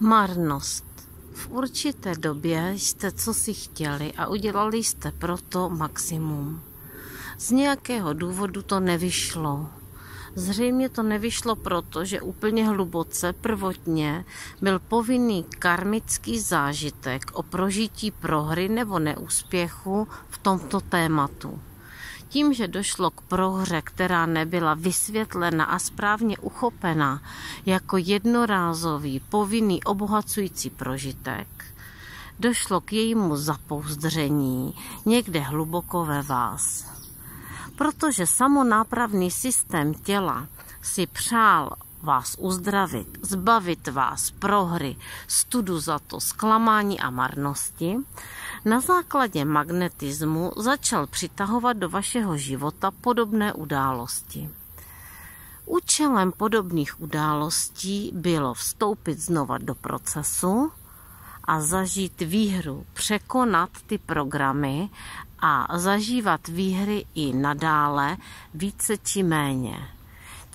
Marnost. V určité době jste co si chtěli a udělali jste proto maximum. Z nějakého důvodu to nevyšlo. Zřejmě to nevyšlo proto, že úplně hluboce prvotně byl povinný karmický zážitek o prožití prohry nebo neúspěchu v tomto tématu. Tím, že došlo k prohře, která nebyla vysvětlena a správně uchopena jako jednorázový, povinný, obohacující prožitek, došlo k jejímu zapouzdření někde hluboko ve vás. Protože samonápravný systém těla si přál vás uzdravit, zbavit vás prohry, studu za to, zklamání a marnosti, na základě magnetismu začal přitahovat do vašeho života podobné události. Účelem podobných událostí bylo vstoupit znova do procesu a zažít výhru, překonat ty programy a zažívat výhry i nadále více či méně.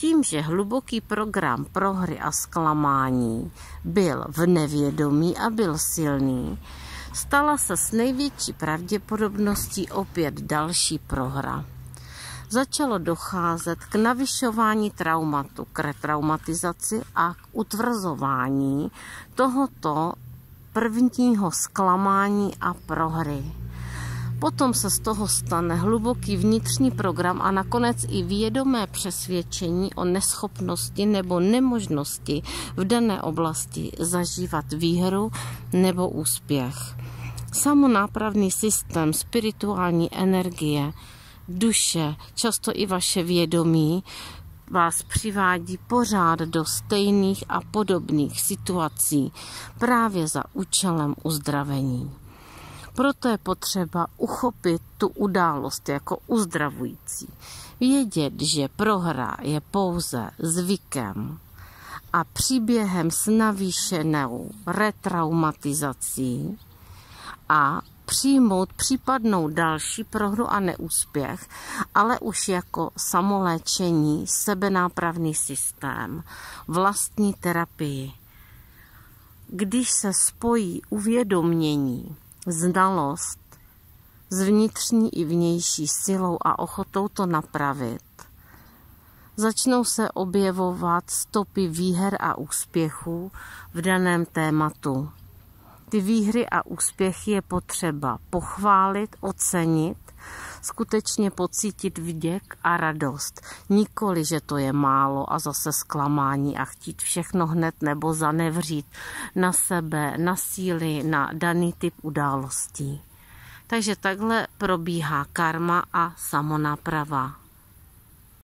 Tím, že hluboký program prohry a zklamání byl v nevědomí a byl silný, stala se s největší pravděpodobností opět další prohra. Začalo docházet k navyšování traumatu, k retraumatizaci a k utvrzování tohoto prvního zklamání a prohry. Potom se z toho stane hluboký vnitřní program a nakonec i vědomé přesvědčení o neschopnosti nebo nemožnosti v dané oblasti zažívat výhru nebo úspěch. Samonápravný systém spirituální energie, duše, často i vaše vědomí, vás přivádí pořád do stejných a podobných situací právě za účelem uzdravení. Proto je potřeba uchopit tu událost jako uzdravující. Vědět, že prohra je pouze zvykem a příběhem s navýšenou retraumatizací a přijmout případnou další prohru a neúspěch, ale už jako samoléčení, sebenápravný systém, vlastní terapii. Když se spojí uvědomění znalost s vnitřní i vnější silou a ochotou to napravit, začnou se objevovat stopy výher a úspěchů v daném tématu. Ty výhry a úspěchy je potřeba pochválit, ocenit, skutečně pocítit vděk a radost. Nikoli, že to je málo a zase zklamání a chtít všechno hned nebo zanevřít na sebe, na síly, na daný typ událostí. Takže takhle probíhá karma a samonaprava.